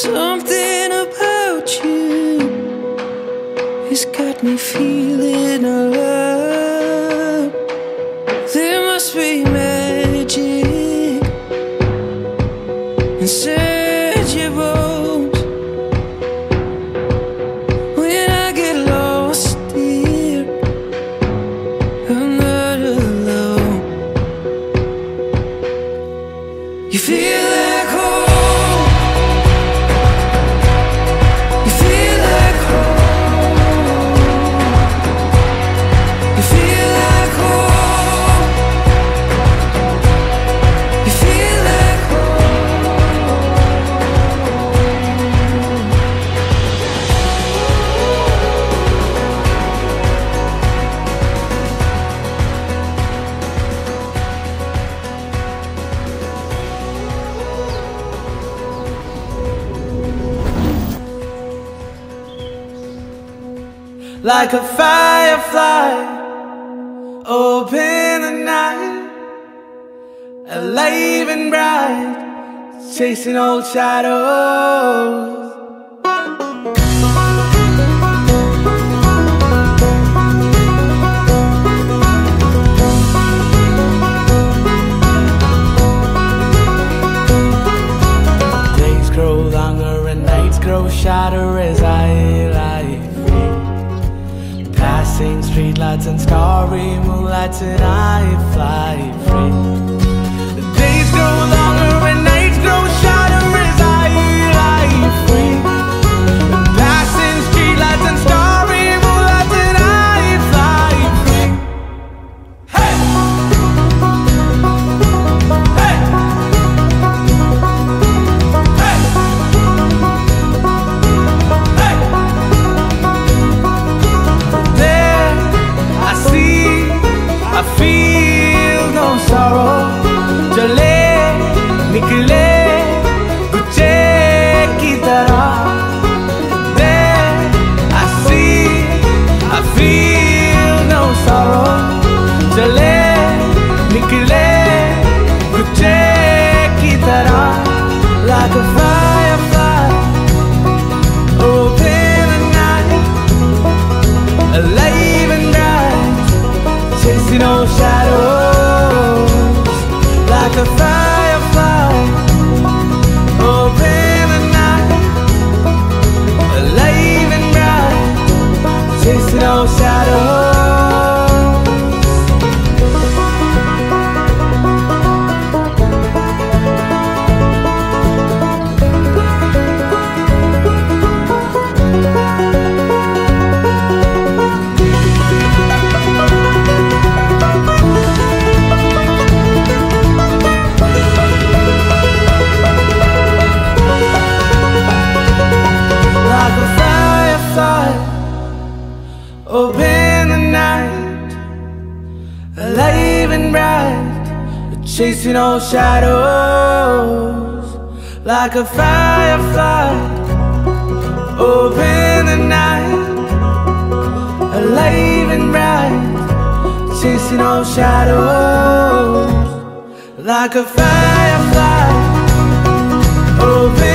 Something about you has got me feeling alive. There must be. Like a firefly, open the night, alive and bright, chasing old shadows. Passing streetlights and starry moonlights and I fly free. The days grow longer and nights grow shorter तरह. Like a firefly, open at night alive and bright, chasing all shadows like a firefly. chasing Open the night, alive and bright, chasing all shadows like a firefly. Open the night, alive and bright, chasing all shadows like a firefly. Open